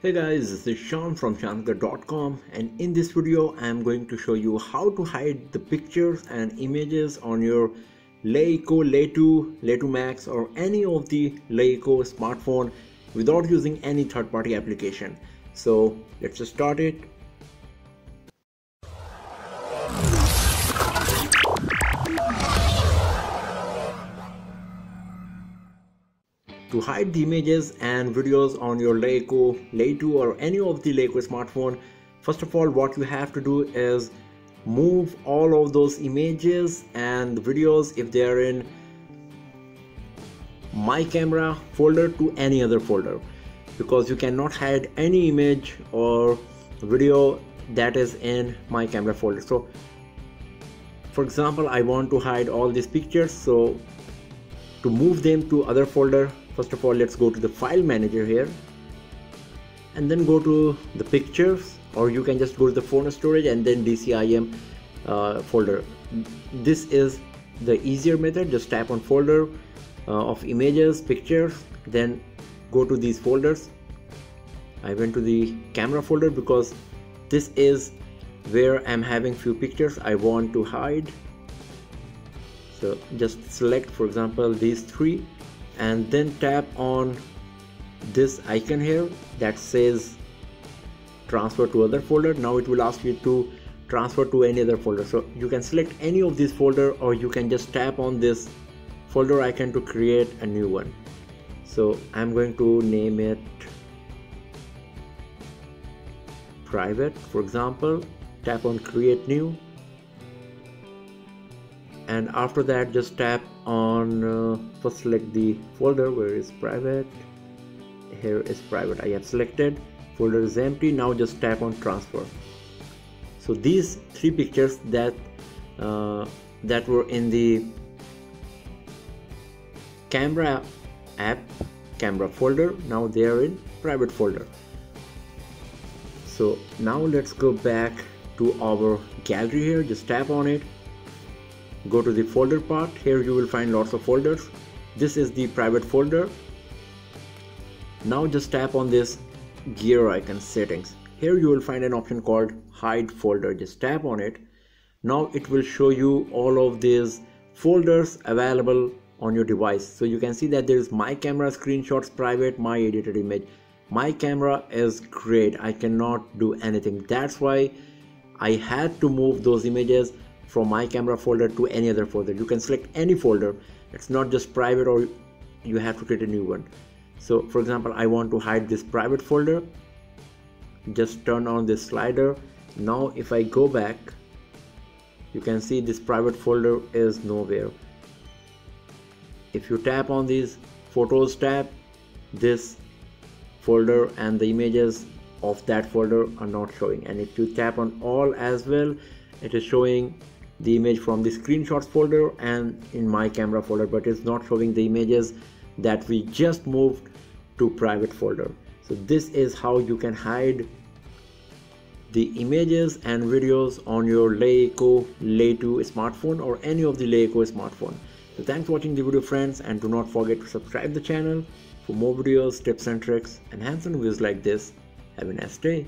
Hey guys, this is Shaan from ShaanHaider.com and in this video I am going to show you how to hide the pictures and images on your LeEco Lay2, Le 2 Max or any of the LeEco smartphone without using any third-party application. So let's just start it. To hide the images and videos on your LeEco, Lay2 or any of the LeEco smartphone, first of all what you have to do is move all of those images and videos if they are in my camera folder to any other folder. Because you cannot hide any image or video that is in my camera folder. So for example I want to hide all these pictures so to move them to other folder first of all let's go to the file manager here. And then go to the pictures or you can just go to the phone storage and then DCIM uh, folder. This is the easier method. Just tap on folder uh, of images pictures then go to these folders. I went to the camera folder because this is where I'm having few pictures I want to hide. So just select for example these three and then tap on this icon here that says transfer to other folder. Now it will ask you to transfer to any other folder. So you can select any of these folder or you can just tap on this folder icon to create a new one. So I'm going to name it private. For example tap on create new and after that just tap on uh, first select the folder where is private. Here is private I have selected. Folder is empty now just tap on transfer. So these three pictures that uh, that were in the camera app camera folder now they are in private folder. So now let's go back to our gallery here just tap on it go to the folder part. Here you will find lots of folders. This is the private folder. Now just tap on this gear icon settings. Here you will find an option called hide folder. Just tap on it. Now it will show you all of these folders available on your device. So you can see that there is my camera screenshots private my edited image. My camera is great. I cannot do anything. That's why i had to move those images from my camera folder to any other folder. You can select any folder. It's not just private or you have to create a new one. So for example I want to hide this private folder. Just turn on this slider. Now if I go back you can see this private folder is nowhere. If you tap on these photos tab this folder and the images of that folder are not showing. And if you tap on all as well it is showing the image from the screenshots folder and in my camera folder but it's not showing the images that we just moved to private folder. So this is how you can hide the images and videos on your LeEco Lay2 smartphone or any of the LeEco smartphone. So thanks for watching the video friends and do not forget to subscribe the channel for more videos tips and tricks and hands-on videos like this. Have a nice day